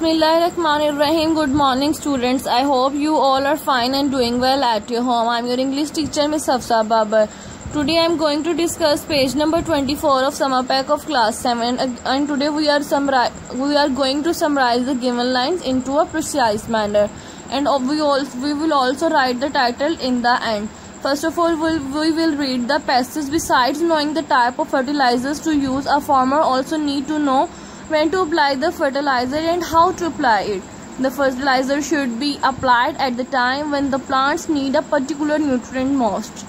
Bismillahirrahmanirrahim. Good morning, students. I hope you all are fine and doing well at your home. I'm your English teacher, Miss Hafsa Babar. Today I'm going to discuss page number 24 of summer pack of class 7 and today we are summarize, we are going to summarize the given lines into a precise manner and we also we will also write the title in the end. First of all, we'll, we will read the passage. Besides knowing the type of fertilizers to use, a farmer also need to know when to apply the fertilizer and how to apply it. The fertilizer should be applied at the time when the plants need a particular nutrient most.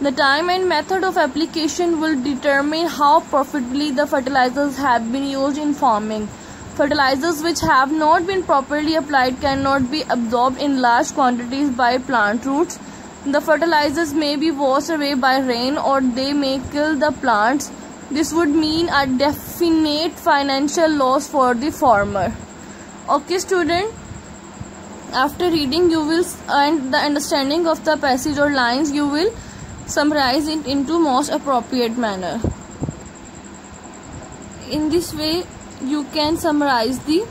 The time and method of application will determine how profitably the fertilizers have been used in farming. Fertilizers which have not been properly applied cannot be absorbed in large quantities by plant roots. The fertilizers may be washed away by rain or they may kill the plants. This would mean a definite financial loss for the farmer. Okay student, after reading you will and the understanding of the passage or lines you will summarize it into most appropriate manner. In this way, you can summarize the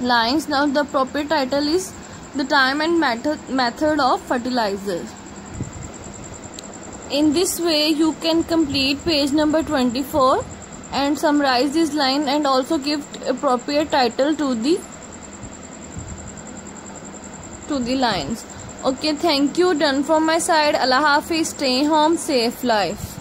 lines. Now, the proper title is the time and method, method of fertilizer. In this way, you can complete page number 24 and summarize this line and also give appropriate title to the to the lines. Okay thank you. Done from my side. Allah hafiz. Stay home. Safe life